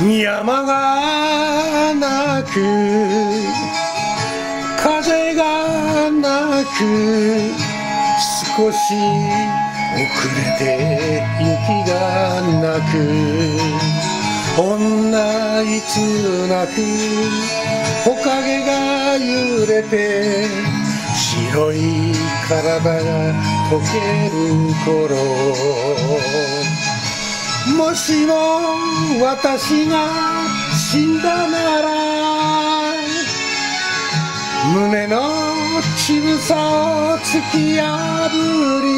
山がなく風がなく少し遅れて雪がなく女いつなく木陰が揺れて白い体が溶ける頃。もしも私が死んだなら胸のちぶさを突き破り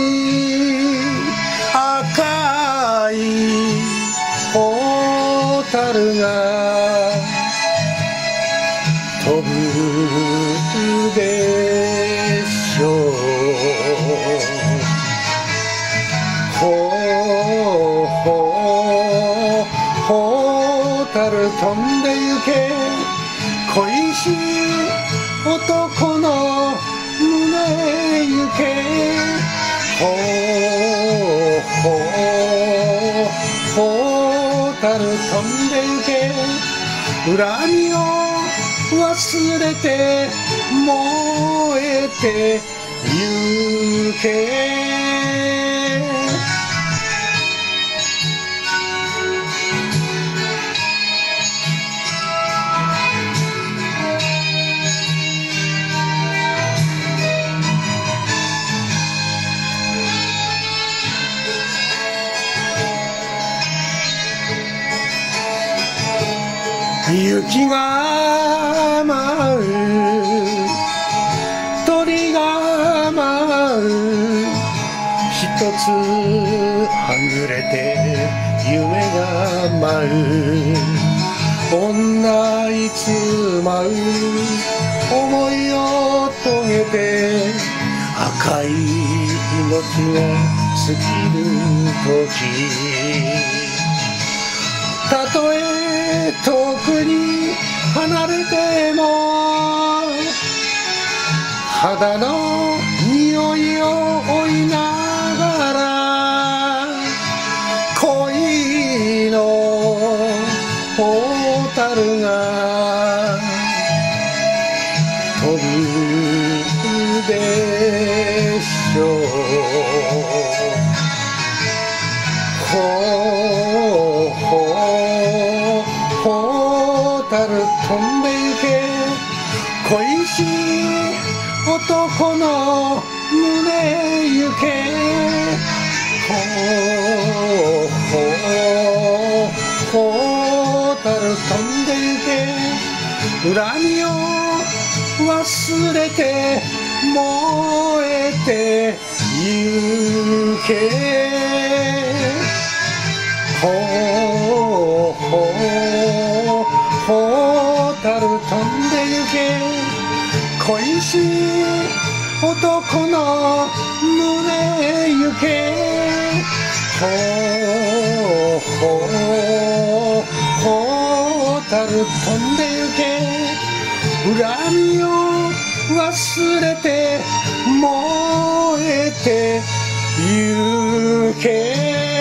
赤い蛍がほう蛍飛んでゆけ。恋しい男の胸ゆけ。ほうほう蛍飛んでゆけ恨みを忘れて燃えてゆけ雪が舞う鳥が舞う一つはぐれて夢が舞う女いつ舞う思いを遂げて赤い命が尽きる時たとえ遠くに離れても肌の匂いを追いながら恋の蛍が飛ぶでしょう。飛んでゆけ恋しい男の胸ゆけほうほう蛍飛んでゆけ恨みを忘れて燃えてゆけほうほ恋しい男の胸ゆけ。ほうほう蛍飛んでゆけ。恨みを忘れて燃えてゆけ。